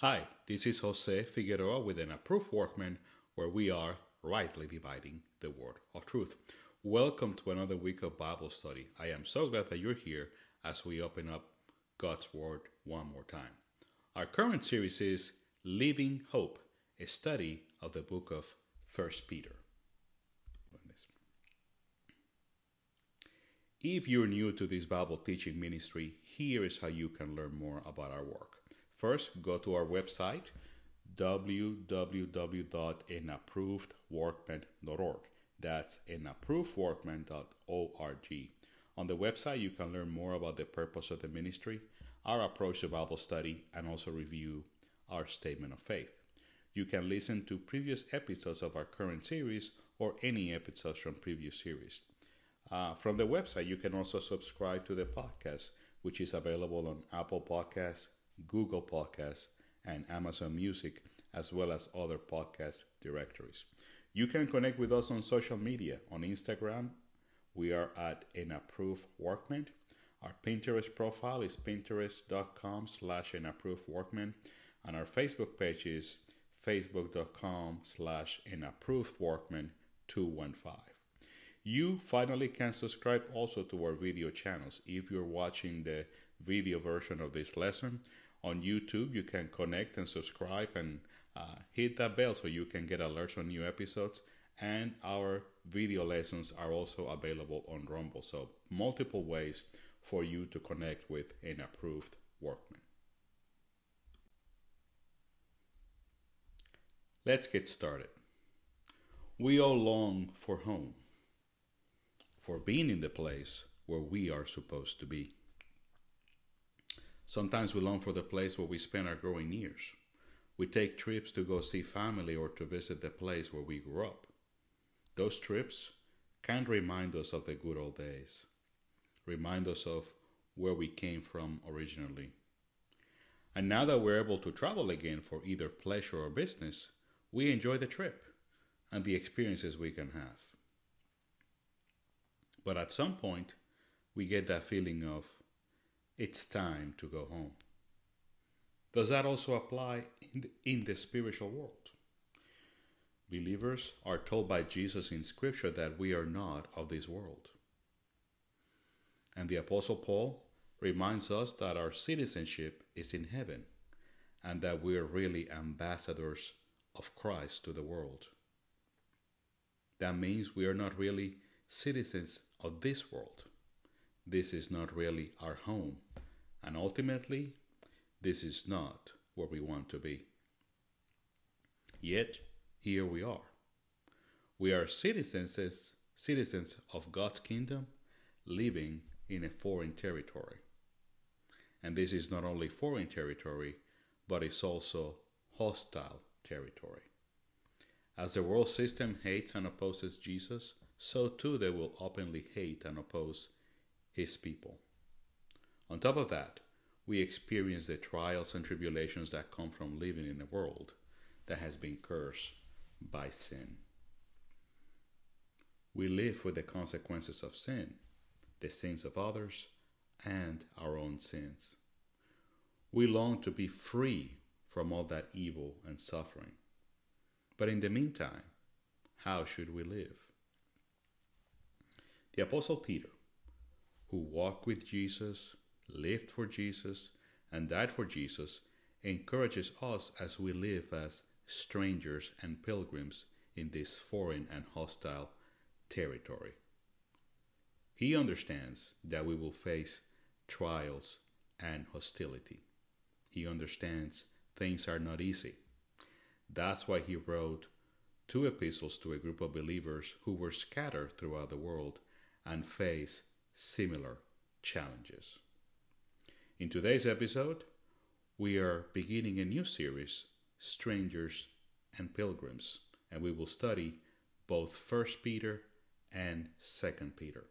Hi, this is Jose Figueroa with an approved workman where we are rightly dividing the word of truth. Welcome to another week of Bible study. I am so glad that you're here as we open up God's Word one more time. Our current series is Living Hope, a study of the book of First Peter. If you're new to this Bible teaching ministry, here is how you can learn more about our work. First, go to our website www.anapprovedworkman.org. That's anapprovedworkman.org. On the website, you can learn more about the purpose of the ministry, our approach to Bible study, and also review our statement of faith. You can listen to previous episodes of our current series or any episodes from previous series. Uh, from the website, you can also subscribe to the podcast, which is available on Apple Podcasts, Google Podcasts, and Amazon Music, as well as other podcast directories. You can connect with us on social media. On Instagram, we are at an approved workman. Our Pinterest profile is pinterest.com slash an approved workman. And our Facebook page is facebook.com slash an approved workman 215. You finally can subscribe also to our video channels. If you're watching the video version of this lesson on YouTube, you can connect and subscribe and uh, hit that bell so you can get alerts on new episodes. And our video lessons are also available on Rumble. So, multiple ways for you to connect with an approved workman. Let's get started. We all long for home, for being in the place where we are supposed to be. Sometimes we long for the place where we spend our growing years we take trips to go see family or to visit the place where we grew up. Those trips can remind us of the good old days, remind us of where we came from originally. And now that we're able to travel again for either pleasure or business, we enjoy the trip and the experiences we can have. But at some point, we get that feeling of, it's time to go home. Does that also apply in the, in the spiritual world? Believers are told by Jesus in Scripture that we are not of this world. And the Apostle Paul reminds us that our citizenship is in heaven and that we are really ambassadors of Christ to the world. That means we are not really citizens of this world. This is not really our home. And ultimately, this is not where we want to be. Yet, here we are. We are citizens, citizens of God's kingdom living in a foreign territory. And this is not only foreign territory, but it's also hostile territory. As the world system hates and opposes Jesus, so too they will openly hate and oppose his people. On top of that, we experience the trials and tribulations that come from living in a world that has been cursed by sin. We live with the consequences of sin, the sins of others, and our own sins. We long to be free from all that evil and suffering. But in the meantime, how should we live? The Apostle Peter, who walked with Jesus, lived for Jesus, and died for Jesus encourages us as we live as strangers and pilgrims in this foreign and hostile territory. He understands that we will face trials and hostility. He understands things are not easy. That's why he wrote two epistles to a group of believers who were scattered throughout the world and face similar challenges. In today's episode, we are beginning a new series, Strangers and Pilgrims, and we will study both 1 Peter and 2 Peter.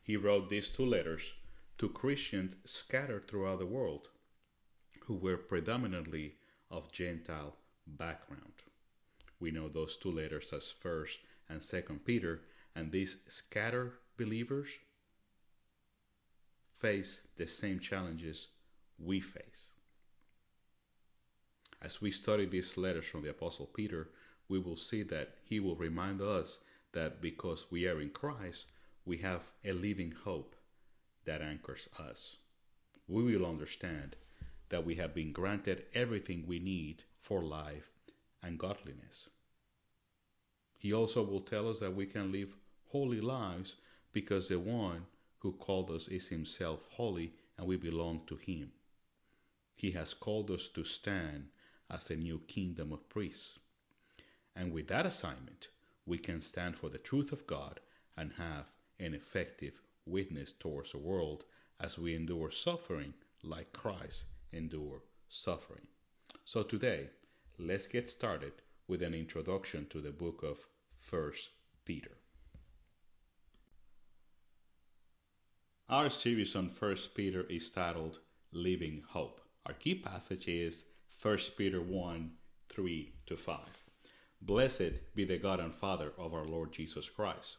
He wrote these two letters to Christians scattered throughout the world who were predominantly of Gentile background. We know those two letters as 1st and 2nd Peter, and these scattered believers face the same challenges we face. As we study these letters from the Apostle Peter, we will see that he will remind us that because we are in Christ, we have a living hope that anchors us. We will understand that we have been granted everything we need for life and godliness. He also will tell us that we can live holy lives because the one who called us is himself holy and we belong to him. He has called us to stand as a new kingdom of priests. And with that assignment, we can stand for the truth of God and have an effective witness towards the world as we endure suffering like Christ endured suffering. So today, let's get started with an introduction to the book of First Peter. Our series on First Peter is titled Living Hope. Our key passage is 1 Peter 1 3 to 5. Blessed be the God and Father of our Lord Jesus Christ,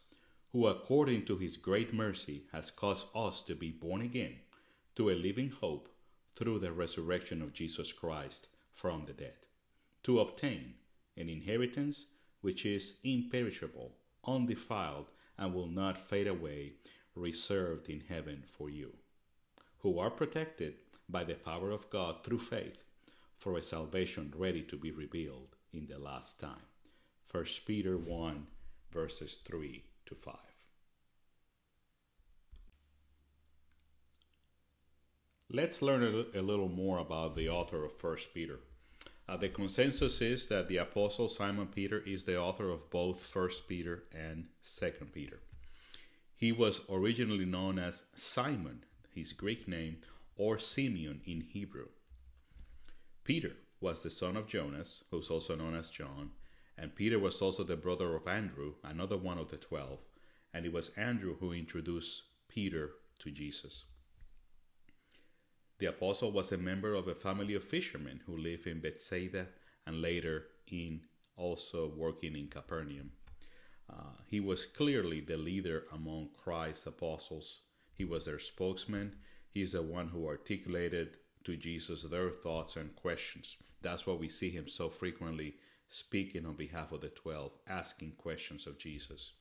who according to his great mercy has caused us to be born again to a living hope through the resurrection of Jesus Christ from the dead, to obtain an inheritance which is imperishable, undefiled, and will not fade away, reserved in heaven for you, who are protected by the power of God through faith for a salvation ready to be revealed in the last time. 1 Peter 1, verses 3 to 5. Let's learn a, little more about the author of 1 Peter. Uh, the consensus is that the apostle Simon Peter is the author of both 1 Peter and 2 Peter. He was originally known as Simon, his Greek name, or Simeon in Hebrew. Peter was the son of Jonas, who's also known as John, and Peter was also the brother of Andrew, another one of the twelve, and it was Andrew who introduced Peter to Jesus. The apostle was a member of a family of fishermen who lived in Bethsaida and later in also working in Capernaum. Uh, he was clearly the leader among Christ's apostles. He was their spokesman. He's the one who articulated to Jesus their thoughts and questions. That's why we see him so frequently speaking on behalf of the twelve, asking questions of Jesus.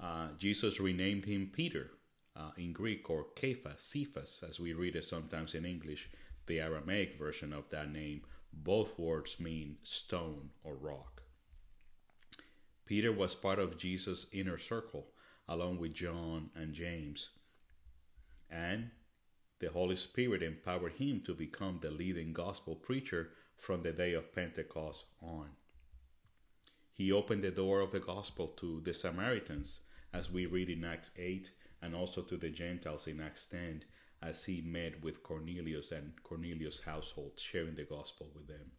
Uh, Jesus renamed him Peter uh, in Greek, or Kephas, Cephas, as we read it sometimes in English, the Aramaic version of that name. Both words mean stone or rock. Peter was part of Jesus' inner circle, along with John and James. And the Holy Spirit empowered him to become the leading gospel preacher from the day of Pentecost on. He opened the door of the gospel to the Samaritans, as we read in Acts 8, and also to the Gentiles in Acts 10, as he met with Cornelius and Cornelius' household, sharing the gospel with them.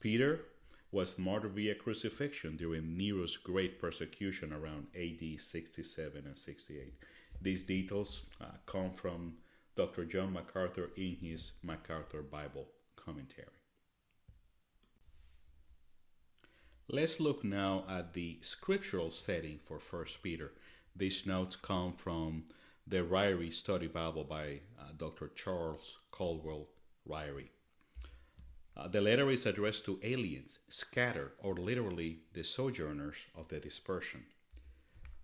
Peter was martyred via crucifixion during Nero's great persecution around AD 67 and 68. These details uh, come from Dr. John MacArthur in his MacArthur Bible commentary. Let's look now at the scriptural setting for 1 Peter. These notes come from the Ryrie Study Bible by uh, Dr. Charles Caldwell Ryrie. Uh, the letter is addressed to aliens, scattered, or literally the sojourners of the dispersion.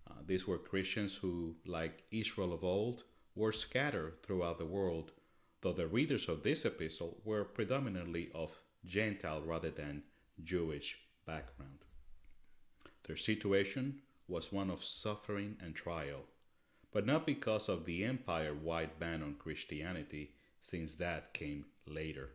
Uh, these were Christians who, like Israel of old, were scattered throughout the world, though the readers of this epistle were predominantly of Gentile rather than Jewish background. Their situation was one of suffering and trial, but not because of the empire wide ban on Christianity, since that came later.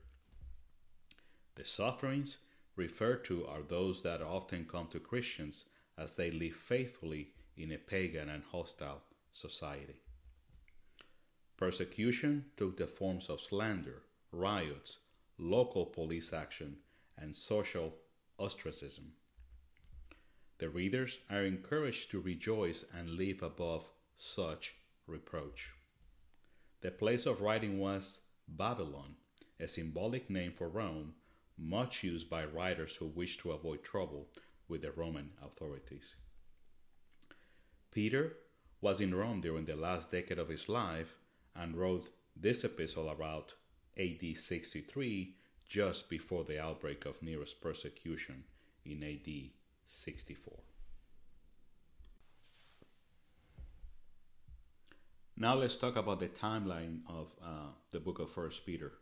The sufferings referred to are those that often come to Christians as they live faithfully in a pagan and hostile society. Persecution took the forms of slander, riots, local police action, and social ostracism. The readers are encouraged to rejoice and live above such reproach. The place of writing was Babylon, a symbolic name for Rome, much used by writers who wished to avoid trouble with the Roman authorities. Peter was in Rome during the last decade of his life and wrote this epistle about AD 63, just before the outbreak of Nero's persecution in AD 64. Now let's talk about the timeline of uh, the book of First Peter.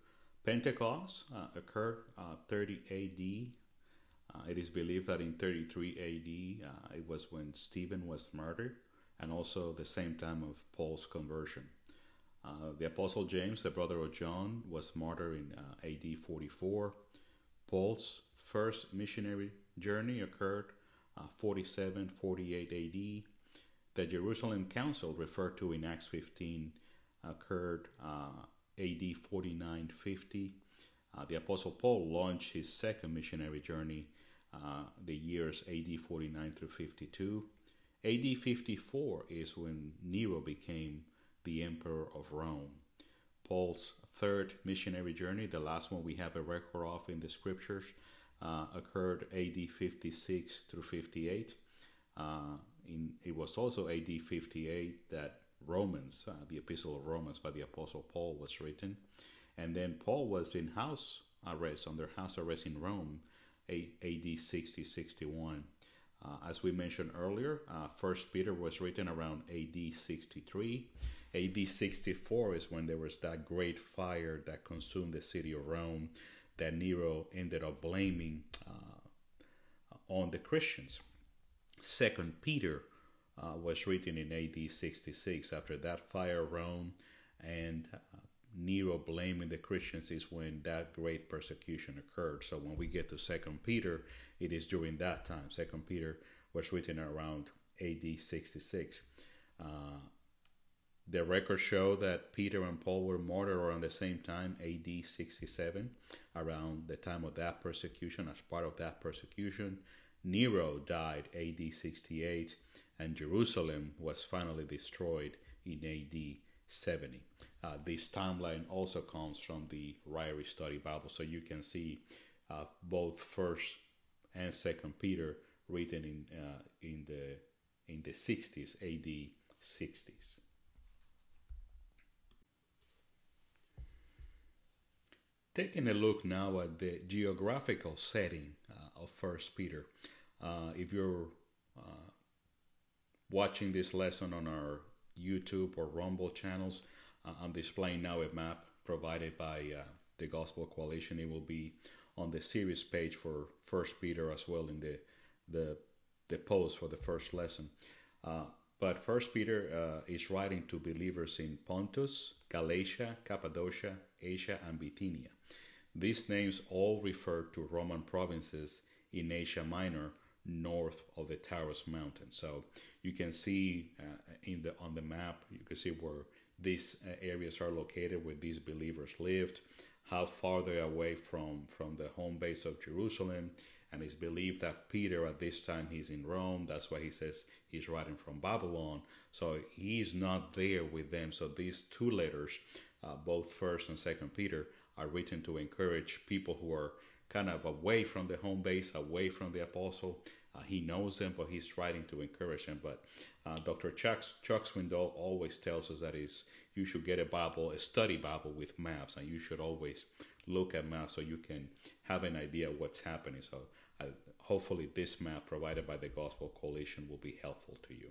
Pentecost uh, occurred uh, 30 AD. Uh, it is believed that in 33 AD uh, it was when Stephen was murdered, and also the same time of Paul's conversion. Uh, the Apostle James, the brother of John, was martyred in AD 44. Paul's first missionary journey occurred 47 48 AD the Jerusalem Council, referred to in Acts 15, occurred uh, AD 4950. Uh, the Apostle Paul launched his second missionary journey uh, the years AD 49 through 52. AD 54 is when Nero became the emperor of Rome. Paul's third missionary journey, the last one we have a record of in the scriptures, uh, occurred AD 56 through 58. Uh, in, it was also AD 58 that Romans, uh, the Epistle of Romans by the Apostle Paul, was written. And then Paul was in house arrest, under house arrest in Rome, AD 60 61. Uh, as we mentioned earlier, uh, First Peter was written around AD 63. AD 64 is when there was that great fire that consumed the city of Rome that Nero ended up blaming uh, on the Christians. Second Peter uh, was written in AD 66. After that fire Rome and uh, Nero blaming the Christians is when that great persecution occurred. So when we get to Second Peter, it is during that time. Second Peter was written around AD 66. Uh, the records show that Peter and Paul were martyred around the same time, AD 67, around the time of that persecution. As part of that persecution, Nero died AD 68, and Jerusalem was finally destroyed in AD 70. Uh, this timeline also comes from the Ryrie Study Bible, so you can see uh, both First and Second Peter written in uh, in the in the 60s, AD 60s. Taking a look now at the geographical setting uh, of First Peter, uh, if you're uh, watching this lesson on our YouTube or Rumble channels, uh, I'm displaying now a map provided by uh, the Gospel Coalition. It will be on the series page for First Peter as well in the the the post for the first lesson. Uh, but First Peter uh, is writing to believers in Pontus, Galatia, Cappadocia, Asia, and Bithynia. These names all refer to Roman provinces in Asia Minor north of the Taurus Mountain. So you can see uh, in the on the map, you can see where these uh, areas are located, where these believers lived, how far they're away from from the home base of Jerusalem. And it's believed that Peter at this time he's in Rome. That's why he says he's writing from Babylon. So he's not there with them. So these two letters, uh, both First and Second Peter, are written to encourage people who are kind of away from the home base, away from the apostle, uh, he knows him, but he's trying to encourage him. But uh, Dr. Chuck, Chuck Swindoll always tells us that is you should get a Bible, a study Bible with maps, and you should always look at maps so you can have an idea what's happening. So uh, hopefully this map provided by the Gospel Coalition will be helpful to you.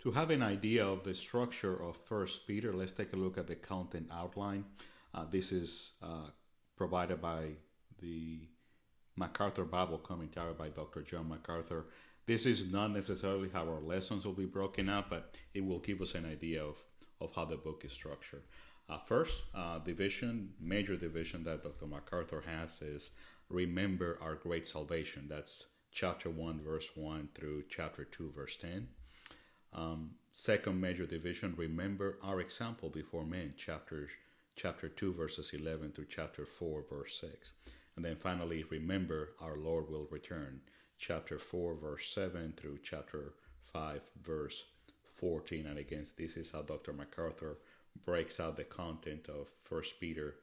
To have an idea of the structure of First Peter, let's take a look at the content outline. Uh, this is uh, provided by the MacArthur Bible Commentary by Dr. John MacArthur. This is not necessarily how our lessons will be broken up, but it will give us an idea of, of how the book is structured. Uh, first, uh, division, major division that Dr. MacArthur has is Remember Our Great Salvation. That's chapter 1, verse 1 through chapter 2, verse 10. Um, second major division, Remember Our Example Before Men, chapter, chapter 2, verses 11 through chapter 4, verse 6. And then finally, remember our Lord will return. Chapter 4, verse 7 through chapter 5, verse 14. And again, this is how Dr. MacArthur breaks out the content of First Peter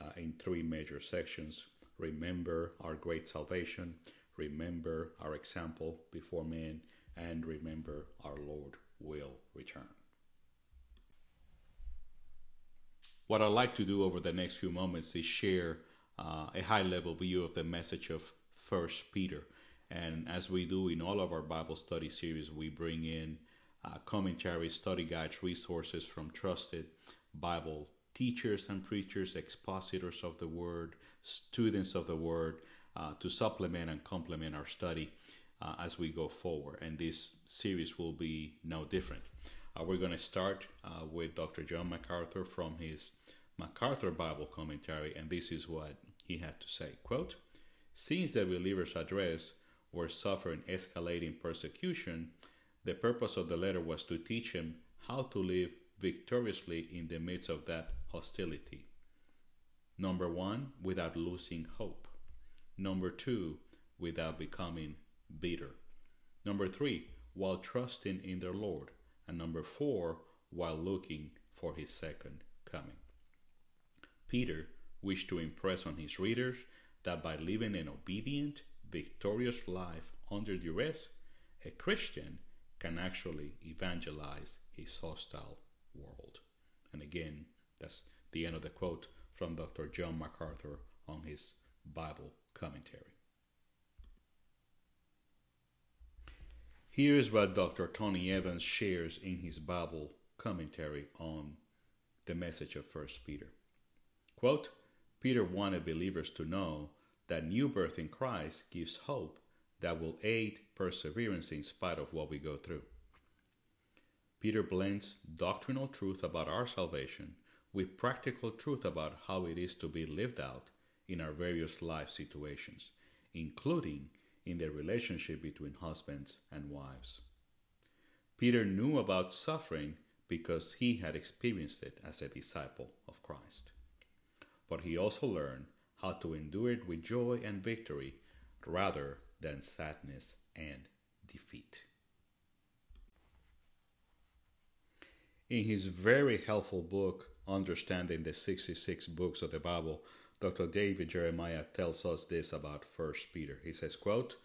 uh, in three major sections. Remember our great salvation, remember our example before men, and remember our Lord will return. What I'd like to do over the next few moments is share uh, a high level view of the message of First Peter. And as we do in all of our Bible study series, we bring in uh, commentaries, study guides, resources from trusted Bible teachers and preachers, expositors of the Word, students of the Word, uh, to supplement and complement our study uh, as we go forward. And this series will be no different. Uh, we're going to start uh, with Dr. John MacArthur from his MacArthur Bible commentary, and this is what he had to say. Quote, Since the believer's address were suffering escalating persecution, the purpose of the letter was to teach him how to live victoriously in the midst of that hostility. Number one, without losing hope. Number two, without becoming bitter. Number three, while trusting in their Lord. And number four, while looking for his second coming. Peter wished to impress on his readers that by living an obedient, victorious life under duress, a Christian can actually evangelize his hostile world. And again, that's the end of the quote from Dr. John MacArthur on his Bible commentary. Here's what Dr. Tony Evans shares in his Bible commentary on the message of 1 Peter. Quote, Peter wanted believers to know that new birth in Christ gives hope that will aid perseverance in spite of what we go through. Peter blends doctrinal truth about our salvation with practical truth about how it is to be lived out in our various life situations, including in the relationship between husbands and wives. Peter knew about suffering because he had experienced it as a disciple of Christ. But he also learned how to endure it with joy and victory rather than sadness and defeat. In his very helpful book, Understanding the 66 Books of the Bible, Dr. David Jeremiah tells us this about 1 Peter. He says, quote,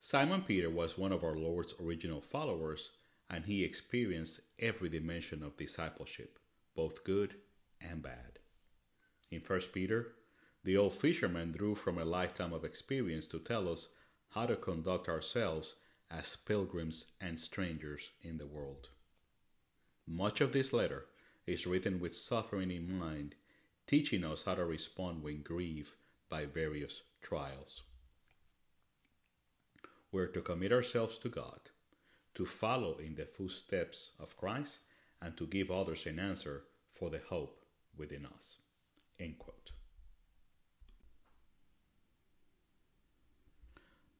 Simon Peter was one of our Lord's original followers, and he experienced every dimension of discipleship, both good and bad. In 1 Peter, the old fisherman drew from a lifetime of experience to tell us how to conduct ourselves as pilgrims and strangers in the world. Much of this letter is written with suffering in mind, teaching us how to respond when grieved by various trials. We're to commit ourselves to God, to follow in the footsteps of Christ, and to give others an answer for the hope within us. End quote.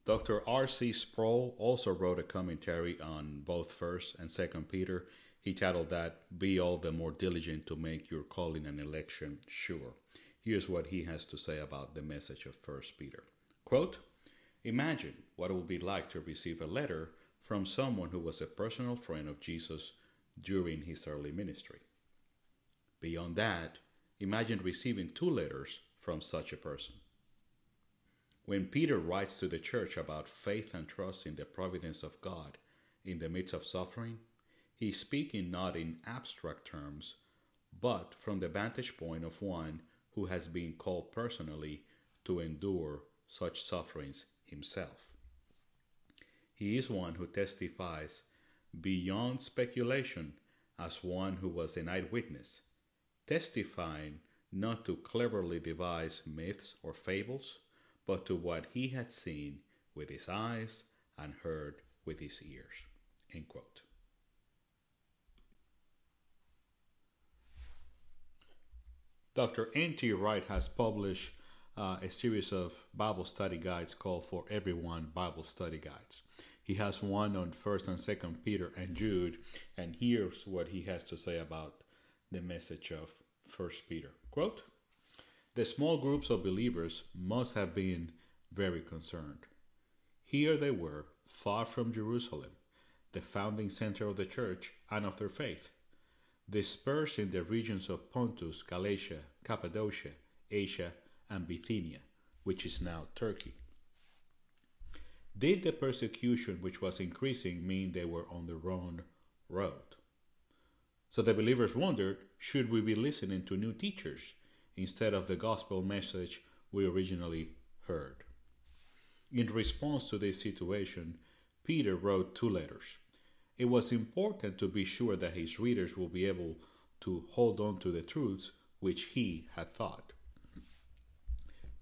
Dr. R.C. Sproul also wrote a commentary on both 1st and 2nd Peter he titled that, Be All the More Diligent to Make Your Calling and Election Sure. Here's what he has to say about the message of First Peter. Quote, Imagine what it would be like to receive a letter from someone who was a personal friend of Jesus during his early ministry. Beyond that, imagine receiving two letters from such a person. When Peter writes to the church about faith and trust in the providence of God in the midst of suffering, He's speaking not in abstract terms, but from the vantage point of one who has been called personally to endure such sufferings himself. He is one who testifies beyond speculation as one who was an eyewitness, testifying not to cleverly devise myths or fables, but to what he had seen with his eyes and heard with his ears. Dr. N.T. Wright has published uh, a series of Bible study guides called For Everyone Bible Study Guides. He has one on 1st and 2nd Peter and Jude, and here's what he has to say about the message of 1st Peter. Quote, The small groups of believers must have been very concerned. Here they were, far from Jerusalem, the founding center of the church and of their faith dispersed in the regions of Pontus, Galatia, Cappadocia, Asia, and Bithynia, which is now Turkey. Did the persecution which was increasing mean they were on the wrong road? So the believers wondered should we be listening to new teachers instead of the gospel message we originally heard? In response to this situation, Peter wrote two letters. It was important to be sure that his readers will be able to hold on to the truths which he had taught.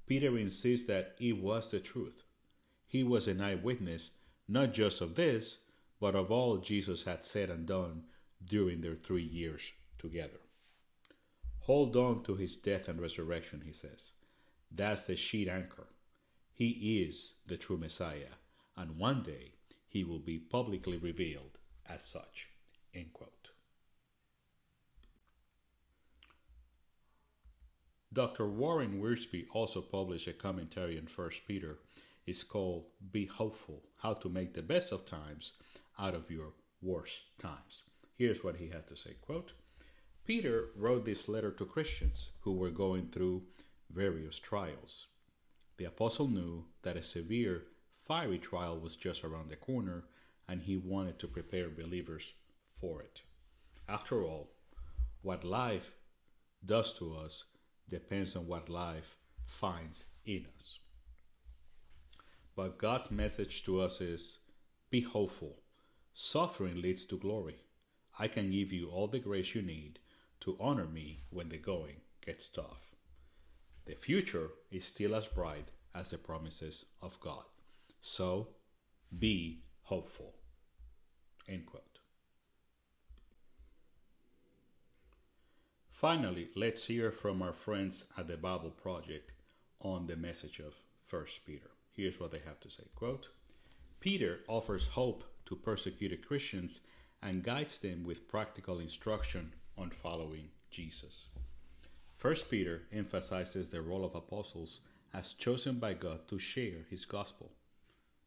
Peter insists that it was the truth. He was an eyewitness not just of this, but of all Jesus had said and done during their three years together. Hold on to his death and resurrection, he says. That's the sheet anchor. He is the true Messiah, and one day he will be publicly revealed as such. End quote. Dr. Warren Wiersbe also published a commentary on 1 Peter. It's called Be Hopeful How to Make the Best of Times Out of Your Worst Times. Here's what he had to say quote, Peter wrote this letter to Christians who were going through various trials. The apostle knew that a severe, fiery trial was just around the corner, and he wanted to prepare believers for it. After all, what life does to us depends on what life finds in us. But God's message to us is be hopeful. Suffering leads to glory. I can give you all the grace you need to honor me when the going gets tough. The future is still as bright as the promises of God. So be hopeful. End quote. Finally, let's hear from our friends at the Bible Project on the message of 1 Peter. Here's what they have to say. Quote, Peter offers hope to persecuted Christians and guides them with practical instruction on following Jesus. 1 Peter emphasizes the role of apostles as chosen by God to share his gospel.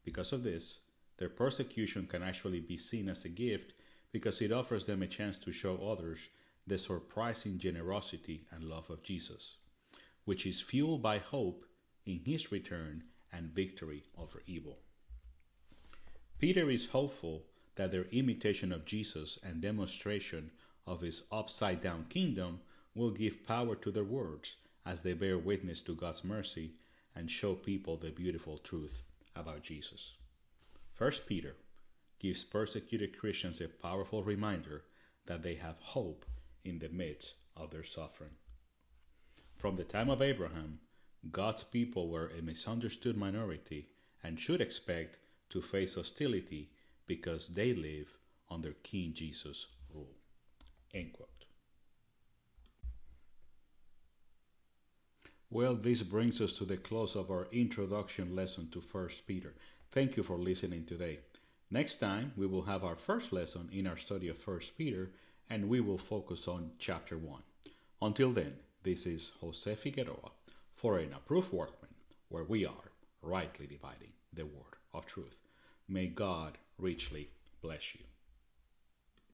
Because of this, their persecution can actually be seen as a gift because it offers them a chance to show others the surprising generosity and love of Jesus, which is fueled by hope in his return and victory over evil. Peter is hopeful that their imitation of Jesus and demonstration of his upside down kingdom will give power to their words as they bear witness to God's mercy and show people the beautiful truth about Jesus. First Peter gives persecuted Christians a powerful reminder that they have hope in the midst of their suffering. From the time of Abraham, God's people were a misunderstood minority and should expect to face hostility because they live under King Jesus' rule. End quote. Well, this brings us to the close of our introduction lesson to 1 Peter. Thank you for listening today. Next time, we will have our first lesson in our study of 1 Peter, and we will focus on chapter 1. Until then, this is Jose Figueroa for an approved workman, where we are rightly dividing the word of truth. May God richly bless you.